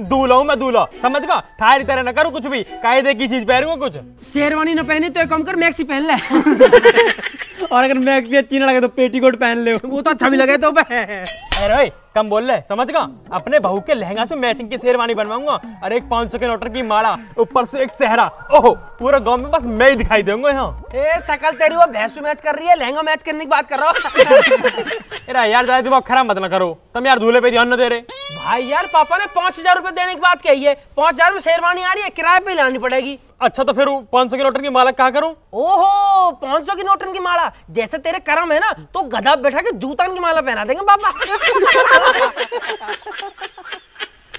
दूल्हा हूँ मैं दूल्हा। समझ गा थारी तरह न करूँ कुछ भी। कायदे की चीज़ पहनूँगा कुछ। शेरवानी ना पहने तो एक कम कर मैक्सी पहन ले। और अगर मैक्सी अच्छी ना लगे तो पेटीकोट पहन ले। वो तो अच्छा भी लगे तो अरे कम बोल रहे समझ गा अपने बहू के लहंगा से मैचिंग की शेरवानी बनवाऊँगा और एक पाँच सौ के नोटर की माला ऊपर से एक सहरा। ओहो पूरे गाँव में बस मैं ही दिखाई दूँगा यहाँ। ए सकल तेरी वो भैंसू मैच कर रही है लहंगा मैच करने की बात कर रहा हूँ। यार ज़्यादा दिमाग खराब मत ना करो। तुम यार दूल्हे पे ध्यान न दे रहे। भाई यार पापा ने पाँच हज़ार रूपए देने की बात कही है। पाँच हज़ार में शेरवानी आ रही है किराए पे लानी पड़ेगी। अच्छा तो फिर पाँच सौ के नोटर की माला कहा करूँ? ओहो पाँच सौ की नोटन की माला। जैसे तेरे कर्म है ना तो गधा बैठा के जूतान की माला पहना देंगे पापा।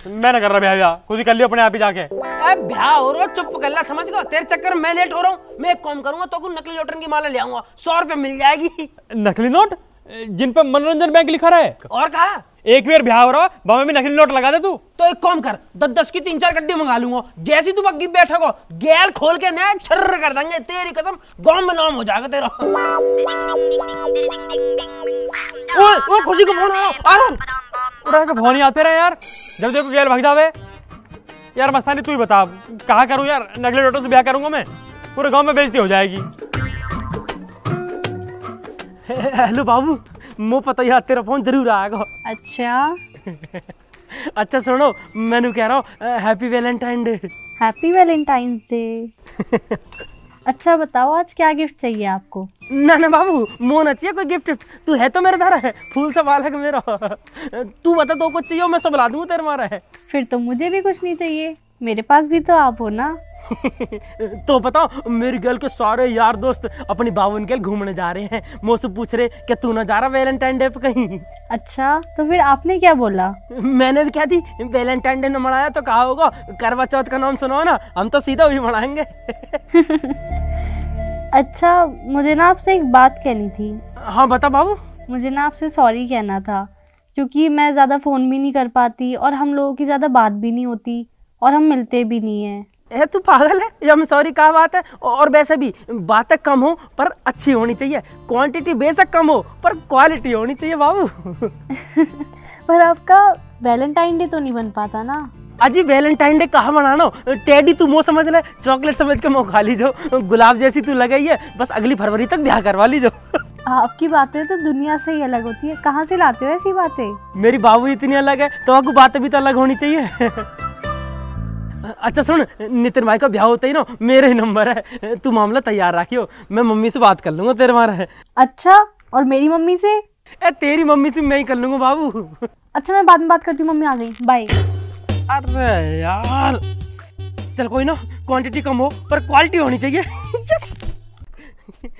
मैं ना कर रहा भैया खुद ही कर लियो अपने आप ही जाके अरे ब्याह हो रहा चुप कर ला समझ गया तेरे चक्कर में मैं लेट हो रहा हूँ मैं एक काम करूँगा तो को नकली नोटन की माला ले आऊँगा सौ रुपए मिल जाएगी नकली नोट जिन पे मनोरंजन बैंक लिखा रहा है और कहा एक बार ब्याह हो रहा बाबा में नकली नोट लगा दे तू तो एक काम कर दस दस की तीन चार गड्डी मंगा लूँगा जैसी तू बग्गी बैठा हो गैल खोल के ना छर्र कर देंगे तेरी कसम गाँव में नाम हो जाएगा तेरा ओए ओए खुशी को फ़ोन आ रहा उड़ा के फ़ोन ही आते रहे यार। जब देखो गैल भाग जावे यार मस्तानी तू ही बता कहा करूँ यार? नकली नोटों से ब्याह करूँगा मैं? पूरे गाँव में बेइज्जती हो जाएगी। हेलो बाबू मो पता ही तेरा फ़ोन ज़रूर आएगा। अच्छा। अच्छा सुनो मैंने कह रहा हूँ happy Valentine day. Happy Valentine's day. अच्छा बताओ आज क्या गिफ्ट चाहिए आपको? ना ना बाबू मोन है कोई गिफ्ट तू है तो मेरे धारा है फूल सा बाल है मेरा। तू बता तो कुछ चाहिए मैं सब ला दूँगा तेरे मारा है। फिर तो मुझे भी कुछ नहीं चाहिए। मेरे पास भी तो आप हो ना। तो बताओ मेरी गर्ल के सारे यार दोस्त अपनी बावन के घूमने जा रहे हैं। मुझसे पूछ रहे कि तू ना जा रहा वैलेंटाइन डे पे कहीं? अच्छा तो फिर आपने क्या बोला? मैंने भी क्या थी वैलेंटाइन डे न मनाया तो कहा होगा करवा चौथ का नाम सुनाओ ना हम तो सीधा वही मनाएँगे। अच्छा मुझे ना आपसे एक बात कहनी थी। हाँ बता बाबू। मुझे ना आपसे सॉरी कहना था क्योंकि मैं ज़्यादा फ़ोन भी नहीं कर पाती और हम लोगों की ज़्यादा बात भी नहीं होती। और हम मिलते भी नहीं हैं। ए तू पागल है? ये सॉरी कहा बात है? और वैसे भी बातें कम हो पर अच्छी होनी चाहिए। क्वांटिटी बेशक कम हो पर क्वालिटी होनी चाहिए बाबू। पर आपका वैलेंटाइन डे तो नहीं बन पाता ना? अजी वैलेंटाइन डे कहाँ मनाना टेडी तू मोह समझ ले। चॉकलेट समझ के मुँह खा लीजो गुलाब जैसी तू लगाई है। बस अगली फरवरी तक ब्याह करवा लीजो आपकी बातें तो दुनिया से ही अलग होती है। कहाँ से लाते हो ऐसी बातें? मेरी बाबू इतनी अलग है तो आपको बातें भी तो अलग होनी चाहिए। अच्छा सुन नितिन भाई का ब्याह होता ही ना मेरे ही नंबर है। तू मामला तैयार रखियो मैं मम्मी से बात कर लूँगा तेरे मारा है अच्छा और मेरी मम्मी से? ए तेरी मम्मी से मैं ही कर लूँगा बाबू। अच्छा मैं बाद में बात करती हूँ मम्मी आ गई बाय अरे यार चल कोई ना क्वांटिटी कम हो पर क्वालिटी होनी चाहिए।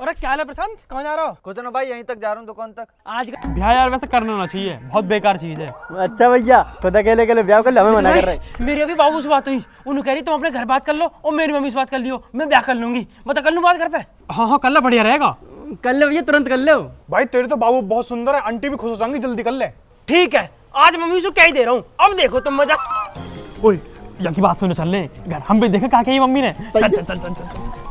अरे क्या है प्रशांत? कहाँ जा रहा हो? कुछ ना भाई यहीं तक जा रहा हूँ दुकान तक। आज ब्याह यार वैसे करना ना चाहिए बहुत बेकार चीज़ है। अच्छा भैया खुद अकेले अकेले ब्याह कर ले हमें मना कर रहे मेरी अभी बाबू से बात हुई। उन्होंने कह रही तुम अपने घर बात कर लो और मेरी मम्मी से बात कर लियो। मैं ब्याह कर लूँगी। बता कर लूँ बात घर पे? हाँ हाँ कल बढ़िया रहेगा। कर ले भैया तुरंत कर ले। भाई तेरे तो बाबू बहुत सुंदर है आंटी भी खुश हो जाएँगी जल्दी कर ले। ठीक है आज मम्मी से कह ही दे रहा हूँ। अब देखो तुम मज़ा ओए यहाँ की बात सुनो चल ले घर हम भी देखे कहा कही मम्मी ने? चल चल चल चल।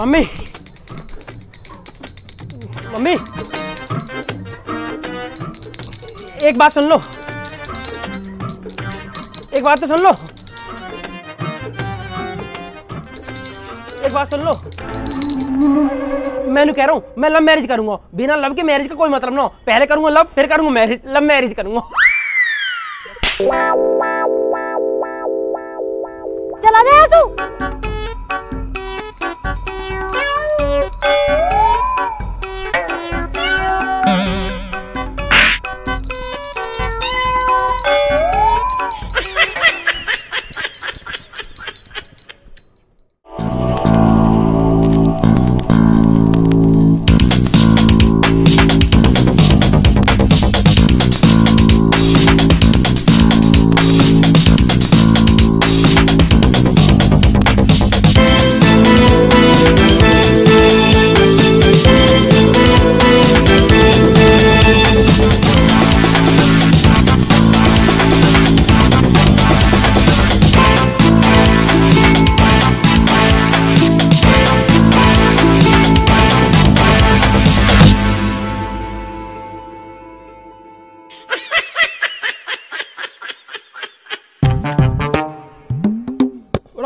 मम्मी। मम्मी। एक बात सुन लो। एक बात तो सुन लो। एक बात सुन लो। मैं कह रहा हूँ, मैं लव मैरिज करूँगा। बिना लव के मैरिज का कोई मतलब ना। पहले करूँगा लव फिर करूँगा मैरिज लव मैरिज करूँगा। चला जाए तू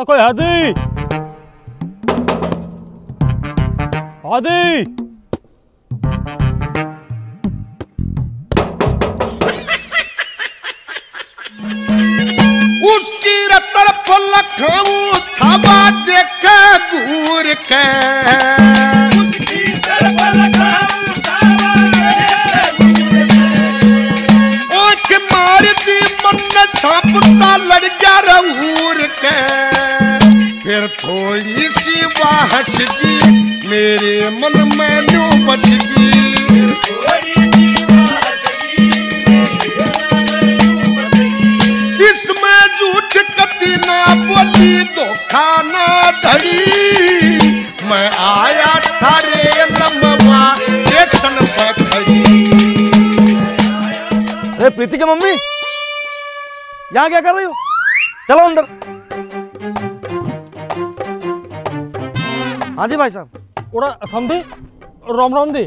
कोई आदि। आदि। उसकी तरफ़ लखऊ थवा देख घूर के। फिर थोड़ी सी बहस की मेरे मन में न्यू बच गई इसमें झूठ कति ना बोली, धोखा ना धड़ी मैं आया पर खड़ी। अरे प्रीति की मम्मी, यहाँ क्या कर रही हो? चलो अंदर। हाँ जी भाई साहब। उड़ा समझी राम राम दी।